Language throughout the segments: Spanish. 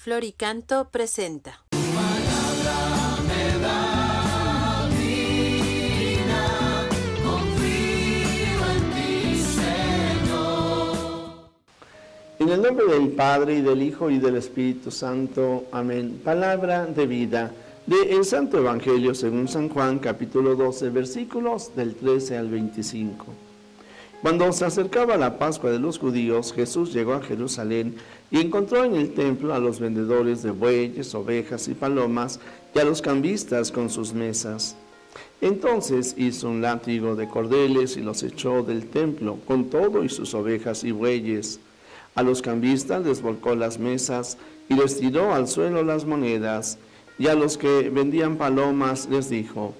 Floricanto presenta. En el nombre del Padre y del Hijo y del Espíritu Santo. Amén. Palabra de vida del Santo Evangelio según San Juan, capítulo 12, versículos del 13 al 25. Cuando se acercaba la Pascua de los judíos, Jesús llegó a Jerusalén y encontró en el templo a los vendedores de bueyes, ovejas y palomas y a los cambistas con sus mesas. Entonces hizo un látigo de cordeles y los echó del templo con todo y sus ovejas y bueyes. A los cambistas les volcó las mesas y les tiró al suelo las monedas y a los que vendían palomas les dijo,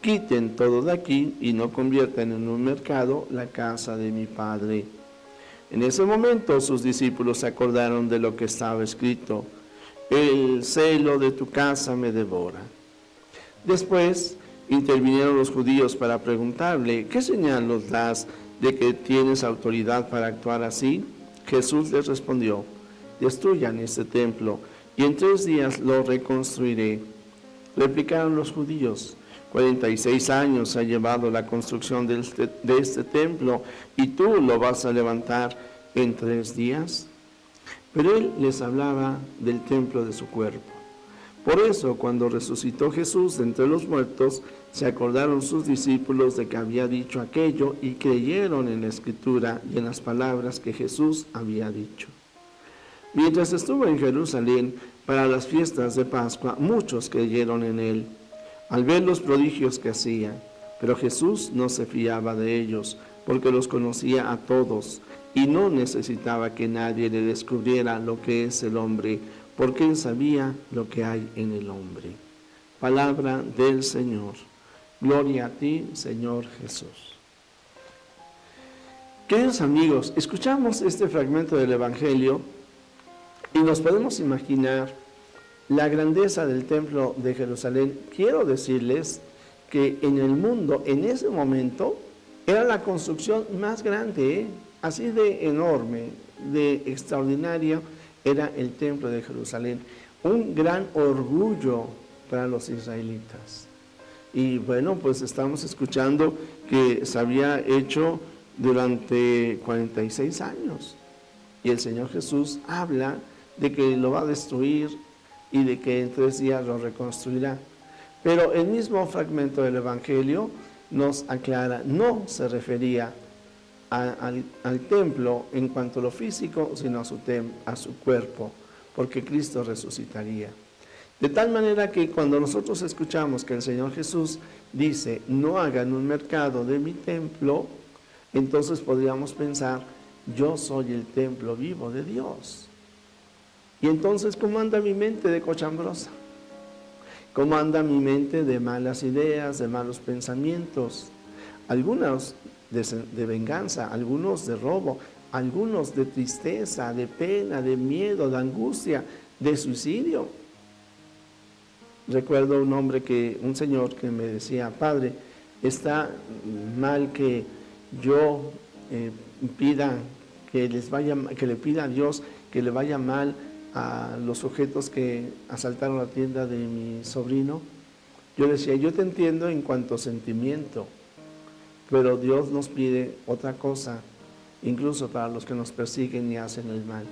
quiten todo de aquí y no conviertan en un mercado la casa de mi padre. En ese momento sus discípulos se acordaron de lo que estaba escrito, el celo de tu casa me devora. Después intervinieron los judíos para preguntarle, ¿qué señal nos das de que tienes autoridad para actuar así? Jesús les respondió, destruyan este templo y en tres días lo reconstruiré. Replicaron los judíos, 46 años ha llevado la construcción de este, de este, templo y tú lo vas a levantar en tres días. Pero él les hablaba del templo de su cuerpo. Por eso, cuando resucitó Jesús de entre los muertos, se acordaron sus discípulos de que había dicho aquello y creyeron en la escritura y en las palabras que Jesús había dicho. Mientras estuvo en Jerusalén para las fiestas de Pascua, muchos creyeron en él al ver los prodigios que hacía. Pero Jesús no se fiaba de ellos, porque los conocía a todos y no necesitaba que nadie le descubriera lo que es el hombre, porque él sabía lo que hay en el hombre. Palabra del Señor. Gloria a ti, Señor Jesús. Queridos amigos, escuchamos este fragmento del Evangelio y nos podemos imaginar la grandeza del templo de Jerusalén. Quiero decirles que en el mundo, en ese momento, era la construcción más grande, ¿eh? así de enorme, de extraordinario, era el templo de Jerusalén. Un gran orgullo para los israelitas. Y bueno, pues estamos escuchando que se había hecho durante 46 años. Y el Señor Jesús habla de que lo va a destruir y de que en tres días lo reconstruirá. Pero el mismo fragmento del Evangelio nos aclara, no se refería al, templo en cuanto a lo físico, sino a su, a su cuerpo, porque Cristo resucitaría. De tal manera que cuando nosotros escuchamos que el Señor Jesús dice, no hagan un mercado de mi templo, entonces podríamos pensar, yo soy el templo vivo de Dios. Y entonces, ¿cómo anda mi mente de cochambrosa? ¿Cómo anda mi mente de malas ideas, de malos pensamientos? Algunos de, venganza, algunos de robo, algunos de tristeza, de pena, de miedo, de angustia, de suicidio. Recuerdo un hombre que, un señor que me decía, padre, está mal que yo eh, pida que les vaya, que le pida a Dios que le vaya mal a los sujetos que asaltaron la tienda de mi sobrino, yo decía, yo te entiendo en cuanto a sentimiento, pero Dios nos pide otra cosa, incluso para los que nos persiguen y hacen el mal.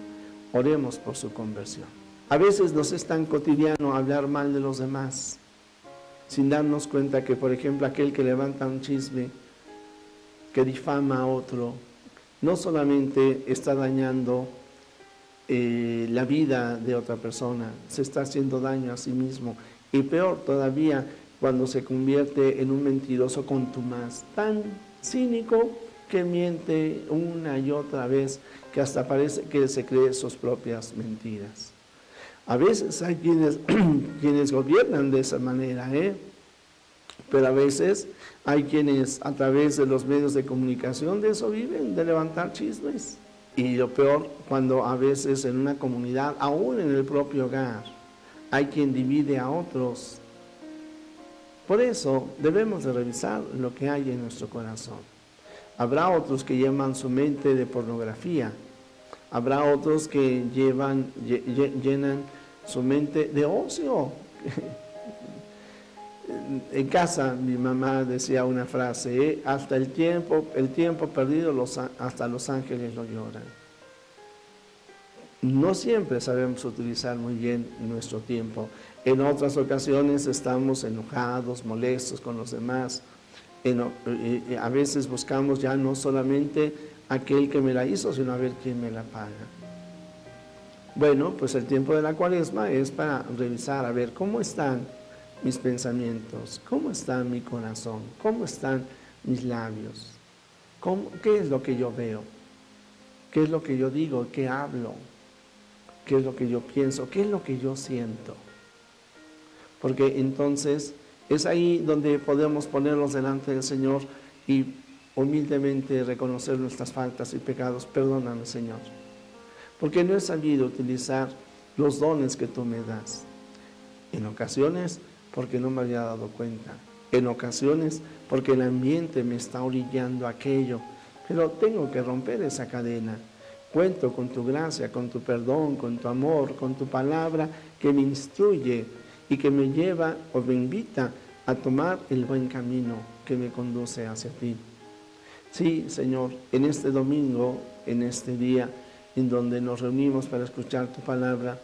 Oremos por su conversión. A veces nos es tan cotidiano hablar mal de los demás, sin darnos cuenta que, por ejemplo, aquel que levanta un chisme, que difama a otro, no solamente está dañando eh, la vida de otra persona, se está haciendo daño a sí mismo. Y peor todavía cuando se convierte en un mentiroso contumaz, tan cínico que miente una y otra vez, que hasta parece que se cree sus propias mentiras. A veces hay quienes, quienes gobiernan de esa manera, ¿eh? pero a veces hay quienes a través de los medios de comunicación de eso viven, de levantar chismes. Y lo peor, cuando a veces en una comunidad, aún en el propio hogar, hay quien divide a otros. Por eso debemos de revisar lo que hay en nuestro corazón. Habrá otros que llaman su mente de pornografía. Habrá otros que llevan, llenan su mente de ocio. en casa mi mamá decía una frase, eh, hasta el tiempo, el tiempo perdido, los, hasta los ángeles lo lloran. No siempre sabemos utilizar muy bien nuestro tiempo. En otras ocasiones estamos enojados, molestos con los demás. Eh, eh, a veces buscamos ya no solamente aquel que me la hizo, sino a ver quién me la paga. Bueno, pues el tiempo de la cuaresma es para revisar, a ver cómo están mis pensamientos, cómo está mi corazón, cómo están mis labios, qué es lo que yo veo, qué es lo que yo digo, qué hablo, qué es lo que yo pienso, qué es lo que yo siento. Porque entonces es ahí donde podemos ponernos delante del Señor y humildemente reconocer nuestras faltas y pecados. Perdóname, Señor. Porque no he sabido utilizar los dones que tú me das. En ocasiones porque no me había dado cuenta. En ocasiones porque el ambiente me está orillando aquello. Pero tengo que romper esa cadena. Cuento con tu gracia, con tu perdón, con tu amor, con tu palabra que me instruye y que me lleva o me invita a tomar el buen camino que me conduce hacia ti. Sí, Señor, en este domingo, en este día en donde nos reunimos para escuchar tu palabra,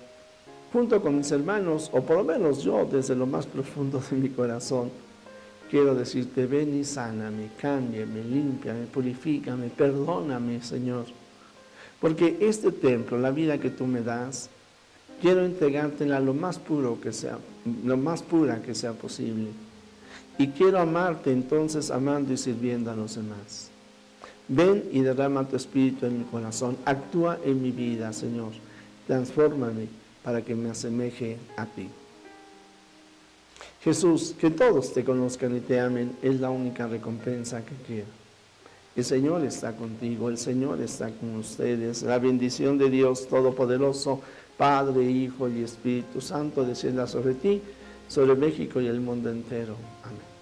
junto con mis hermanos, o por lo menos yo desde lo más profundo de mi corazón, quiero decirte, ven y sáname, cámbiame, límpiame, purifícame, perdóname, Señor. Porque este templo, la vida que tú me das, quiero entregártela lo más puro que sea, lo más pura que sea posible. Y quiero amarte entonces amando y sirviendo a los demás. Ven y derrama tu espíritu en mi corazón. Actúa en mi vida, Señor. Transfórmame para que me asemeje a ti. Jesús, que todos te conozcan y te amen es la única recompensa que quiero. El Señor está contigo, el Señor está con ustedes. La bendición de Dios Todopoderoso, Padre, Hijo y Espíritu Santo, descienda sobre ti, sobre México y el mundo entero. Amén.